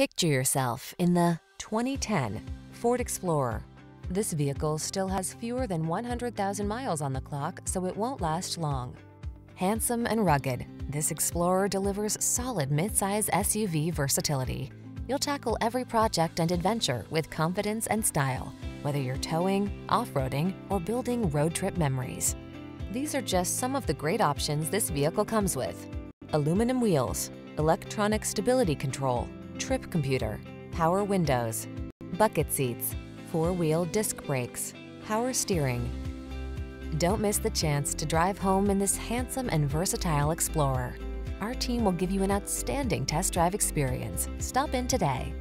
Picture yourself in the 2010 Ford Explorer. This vehicle still has fewer than 100,000 miles on the clock, so it won't last long. Handsome and rugged, this Explorer delivers solid midsize SUV versatility. You'll tackle every project and adventure with confidence and style, whether you're towing, off-roading, or building road trip memories. These are just some of the great options this vehicle comes with. Aluminum wheels, electronic stability control, trip computer, power windows, bucket seats, four-wheel disc brakes, power steering. Don't miss the chance to drive home in this handsome and versatile Explorer. Our team will give you an outstanding test drive experience. Stop in today.